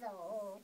So.